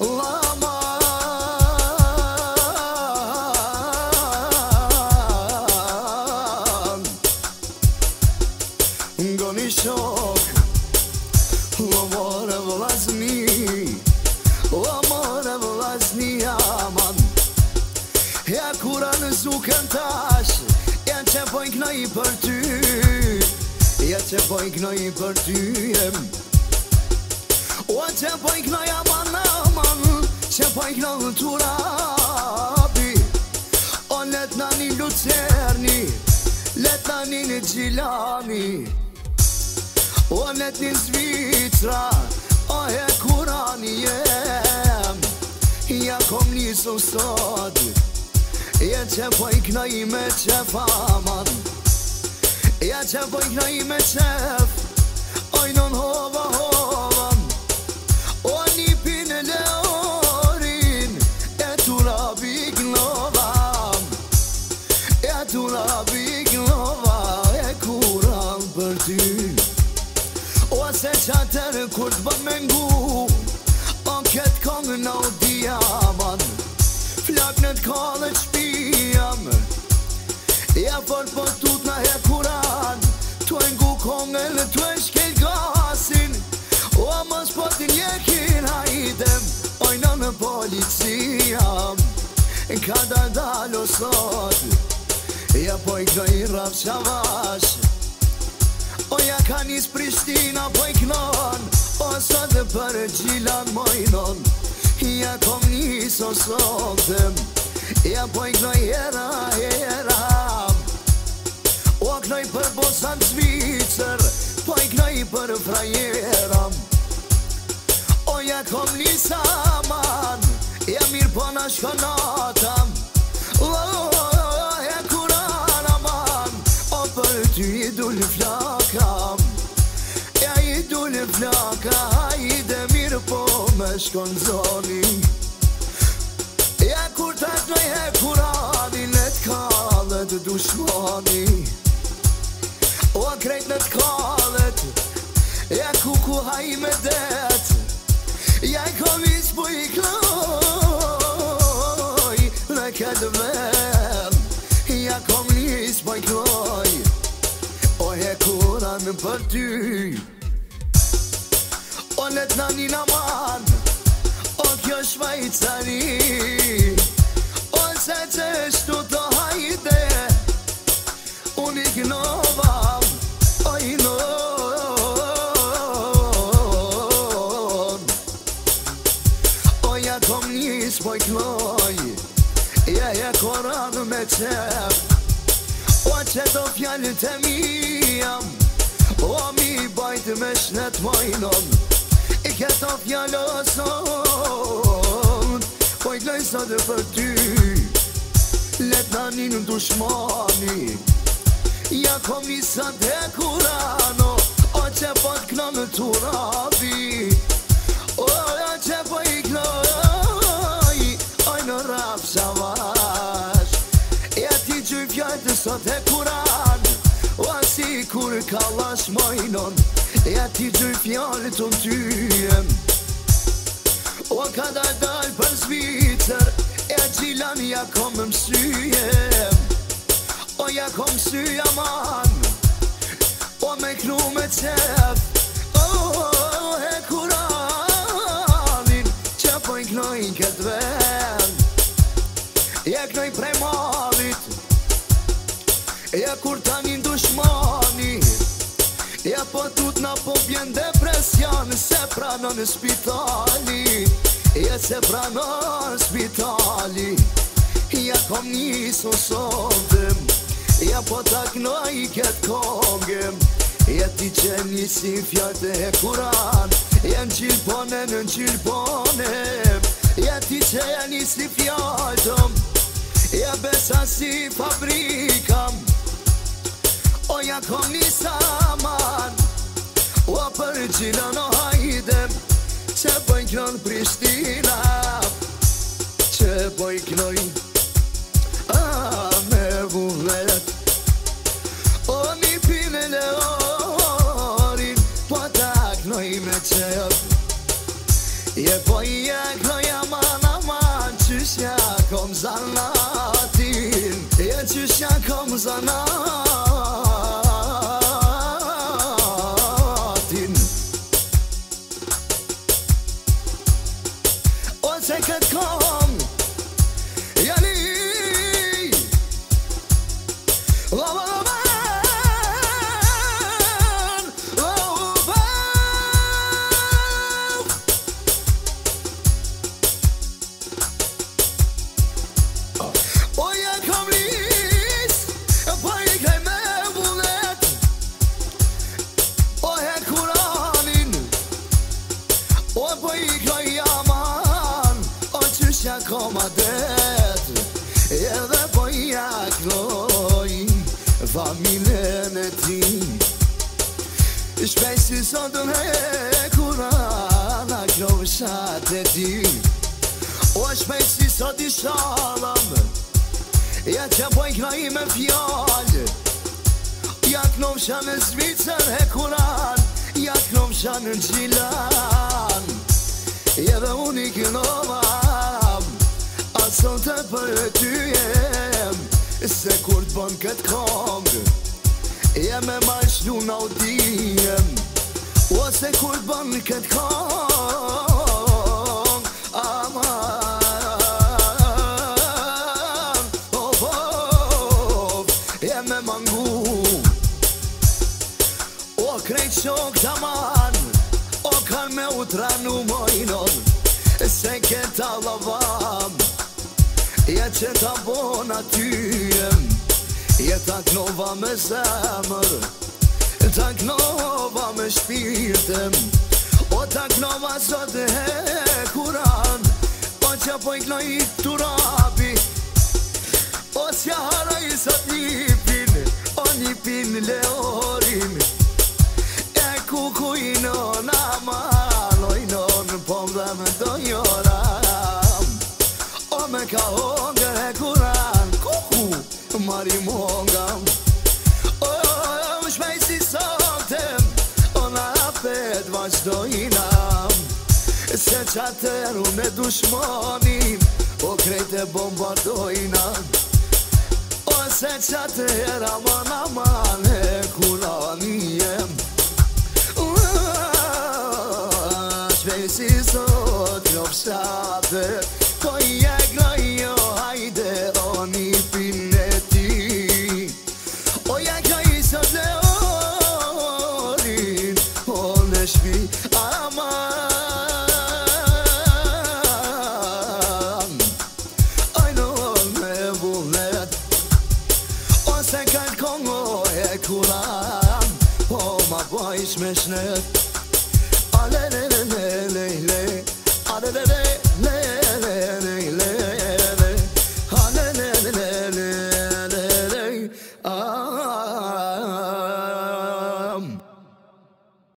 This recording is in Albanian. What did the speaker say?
Laman Ngo një shok Lomore vlazni Lomore vlazni jaman Ja kura në zukën tash Ja që pojnë kënoj për ty Ja që pojnë kënoj për ty jem O që pojnë kënoj aman në në turabi O let në një lucerni Let në një një gjilami O let një zvitra O e kurani jem Ja kom një sot sot Ja që po i knaj me që faman Ja që po i knaj me qef Oj non hova hova Ka dhe qpijam Ja por po tutna he kuran Tue ngu kongën Dhe tue shkelj gasin O mas po t'i njekin A i dem O i në në policiam Nka da dal sot Ja po i kënoj I raf qa vash O ja ka një sprishtin po i kënon O sot dhe për e gjilat i nën Ja kom njës o sopëm E a po i gnoj era, era O a gnoj për bosan zvicër Po për frajera O ja kom një saman E a mirë po në shkonata e kuran aman O për ty i flaka E a flaka A i dhe mirë po me shkon zonin U shvani O kretë në të kallet E ku ku haj me det po E kom po ispoj kloj Në këtë më E kom një ispoj kloj O e kuran për ty O në të nani në mad O kjo shvaj të të një O se të shtu të haj I gënovam O i në O jetëm njësë pojkënoj Je e koran me qepë O që të fjallë mi jam O mi bajtë me shnetë pojnon I këtë të fjallë o son Pojkënoj së dë përty Letë në njënën dushmani Ja komi sa te kurano O që po të në turabi O që po i kënoj Oj në rap shavash E ti gjë vjajtë të sot e kuran O si kur kalash mojnon E ti gjë vjajtë të më tyjem O ka dal dal për zvitër E gjilan ja komë më syjem ja kom sy aman O po me knu me qep oh, e kuranin Qe po i knoj këtë ven Ja knojnë prej malit Ja kur tanin dushmani Ja po tut na po bjen depresjan Se prano në spitali Ja se prano në spitali Ja kom njësë o sotëm sotëm Ja po tak në i këtë kongëm Ja ti qenë një si fjartë e kuran Jenë qilë pone në qilë pone Ja ti qenë një si fjartëm Ja besa si fabrikam O ja kom një saman O për gjilë në hajdem Që bëjnë kënë Prishtina Që bëjnë kënë Dünya koyaman ama çüşya komzana din Ya çüşya komzana din O sekat komzana E dhe pojnë ja kënojnë e ti Shpejtë si sotën e kuran A kënojnë shatë e ti O shpejtë si sotë i shalamë Ja që pojnë kënojnë me pjallë Ja kënojnë shanë e Zvitsër e kuran Ja kënojnë shanë në Gjilan E dhe unik në sot e për e ty jem Se kur të bën këtë kong Jem e majsh lu në audijem O se kur të bën këtë kong Ama Of, of, jem e mangu O krejt shok të man O kan me utranu mojnon Se këtë alavam Jetë që ta bon atyjem Jetë ta knova me zemër Ta knova me shpirtem O ta knova sot e he kuran Po që po i turabi O që haraj sot një pirë i mungam O, më shmej si sote Ona apet vazhdo i nam Se që atëru me dushmonim Po krejte bombardo i nam O, se që atëra man amane Kula meşnet Alelelelelele Alelelelele